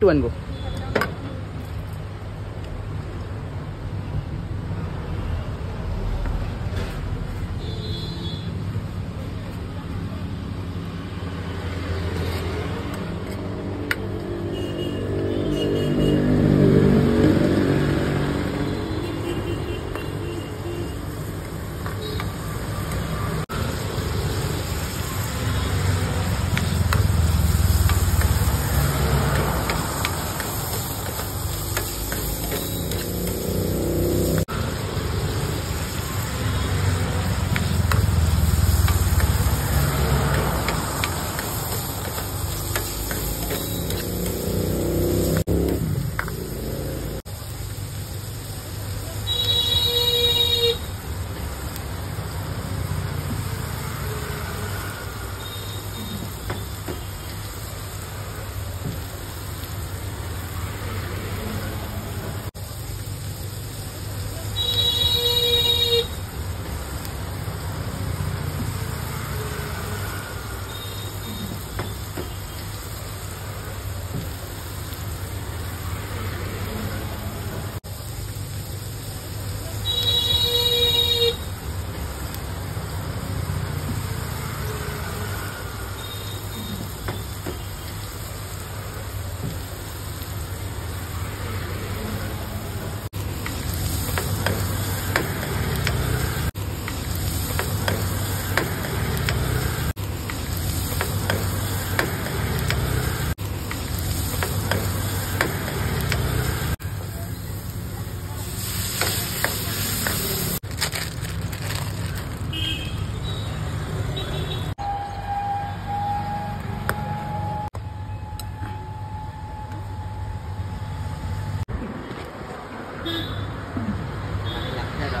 To अनबो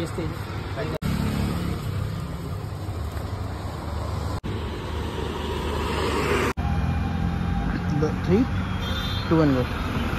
The three, two, and one.